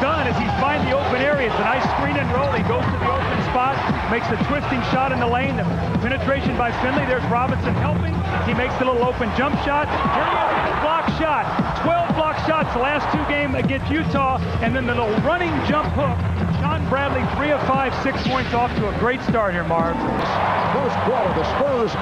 done is he's find the open area. It's a nice screen and roll. He goes to the open spot, makes the twisting shot in the lane. The penetration by Finley. There's Robinson helping. He makes the little open jump shot. Here he is, block shot. 12 block shots the last two games against Utah. And then the little running jump hook. Shawn Bradley, three of five, six points off to a great start here, Marv. First quarter, the Spurs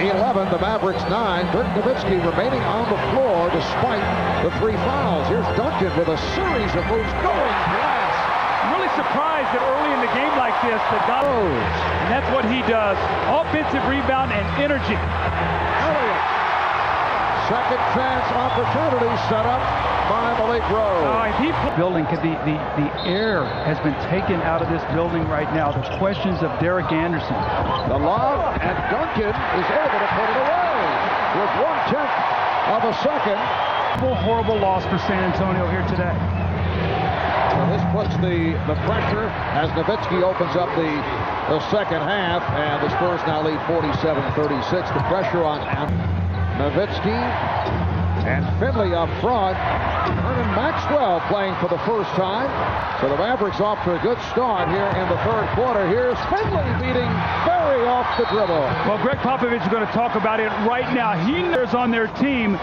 11, the Mavericks 9. Dirk Nowitzki remaining on the floor despite the three fouls. Here's Duncan with a series of moves going glass. I'm really surprised that early in the game like this that God and that's what he does. Offensive rebound and energy. Elliott. Second chance opportunity set up by Malik Rose. If he building could the, the the air has been taken out of this building right now. The questions of Derek Anderson. The lob and Duncan is able to put it away with one tenth of a second. Horrible, horrible loss for San Antonio here today. So this puts the, the pressure as Nowitzki opens up the, the second half, and the Spurs now lead 47-36. The pressure on Nowitzki and Finley up front. Vernon Maxwell playing for the first time. So the Mavericks off to a good start here in the third quarter. Here's Finley beating Ferry off the dribble. Well, Gregg Popovich is going to talk about it right now. He knows on their team.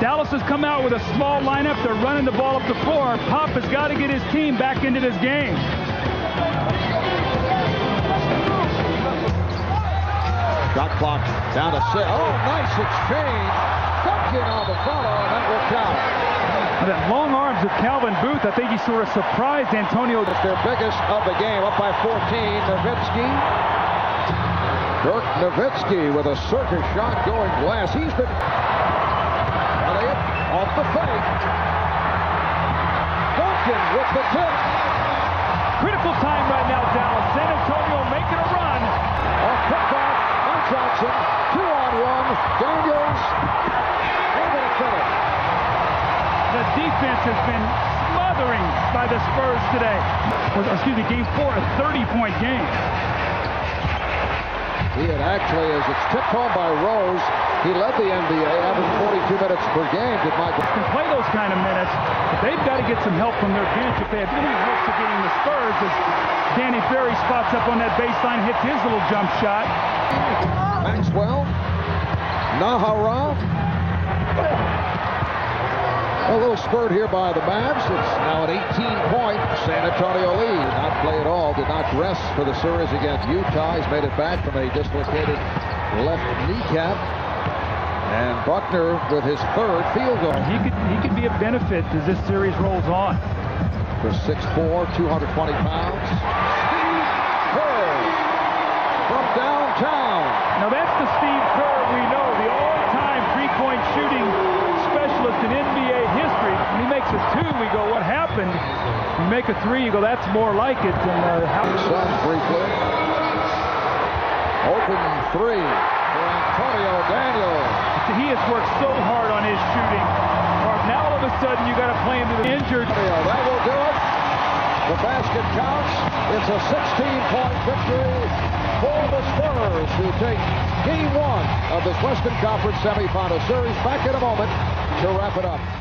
Dallas has come out with a small lineup. They're running the ball up the floor. Pop has got to get his team back into this game. Shot clock down to six. Oh, nice exchange. Duncan on the follow, and that will count. And that long arms of Calvin Booth, I think he sort of surprised Antonio. It's their biggest of the game, up by 14. Nowitzki. Dirk Nowitzki with a circus shot going glass. He's been off the fake. Duncan with the tip. Critical time right now, Dallas. San Antonio making a run. Off pickoff by Johnson. Two on one. Daniels able to finish. The defense has been smothering by the Spurs today. Or, excuse me, game four, a 30-point game. He had actually, as it's tipped home by Rose, he led the NBA, averaging 42 minutes per game. Did Michael Can play those kind of minutes, but they've got to get some help from their bench if they have any hopes of getting the Spurs. As Danny Ferry spots up on that baseline, hits his little jump shot. Maxwell, Nahara. A little spurt here by the Mavs. It's now an 18-point San Antonio lead. Did not play at all. Did not dress for the series against Utah. He's made it back from a dislocated left kneecap. Buckner with his third field goal. He could he could be a benefit as this series rolls on. For 6'4", 220 pounds. Steve Kerr from downtown. Now that's the Steve Kerr we know, the all-time three-point shooting specialist in NBA history. When he makes a two, we go, what happened? You make a three, you go, that's more like it. And uh, how briefly. Open three for Antonio Daniels. he has worked so hard on his shooting. Mark, now all of a sudden you got to play him to the injured. Yeah, that will do it. The basket counts. It's a 16-point victory for the Spurs who take game one of this Western Conference semifinal series. Back in a moment to wrap it up.